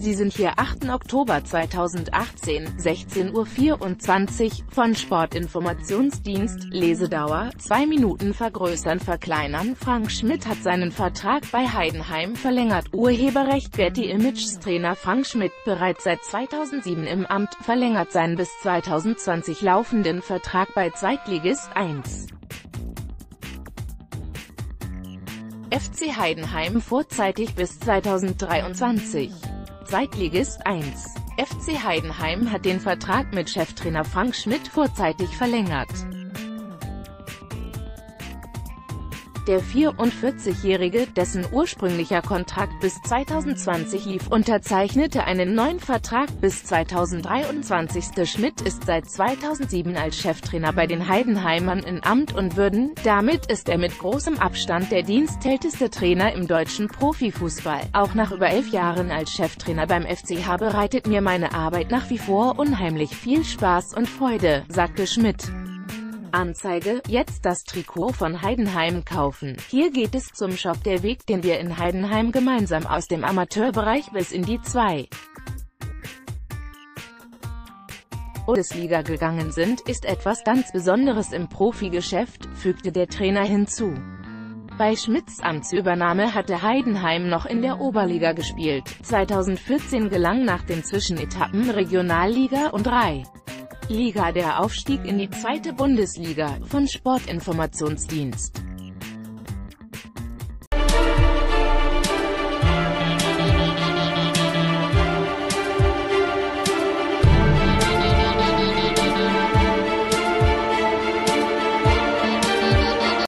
Sie sind hier 8. Oktober 2018, 16.24 Uhr, von Sportinformationsdienst, Lesedauer, 2 Minuten vergrößern verkleinern Frank Schmidt hat seinen Vertrag bei Heidenheim verlängert, Urheberrecht Getty Images Trainer Frank Schmidt, bereits seit 2007 im Amt, verlängert seinen bis 2020 laufenden Vertrag bei Zweitligist 1. FC Heidenheim vorzeitig bis 2023. Zweitligist 1. FC Heidenheim hat den Vertrag mit Cheftrainer Frank Schmidt vorzeitig verlängert. Der 44-Jährige, dessen ursprünglicher Kontrakt bis 2020 lief, unterzeichnete einen neuen Vertrag bis 2023. Schmidt ist seit 2007 als Cheftrainer bei den Heidenheimern in Amt und Würden. Damit ist er mit großem Abstand der dienstälteste Trainer im deutschen Profifußball. Auch nach über elf Jahren als Cheftrainer beim FCH bereitet mir meine Arbeit nach wie vor unheimlich viel Spaß und Freude, sagte Schmidt. Anzeige, jetzt das Trikot von Heidenheim kaufen. Hier geht es zum Shop der Weg, den wir in Heidenheim gemeinsam aus dem Amateurbereich bis in die 2. Bundesliga gegangen sind, ist etwas ganz Besonderes im Profigeschäft, fügte der Trainer hinzu. Bei Schmidts Amtsübernahme hatte Heidenheim noch in der Oberliga gespielt. 2014 gelang nach den Zwischenetappen Regionalliga und 3. Liga der Aufstieg in die zweite Bundesliga, von Sportinformationsdienst.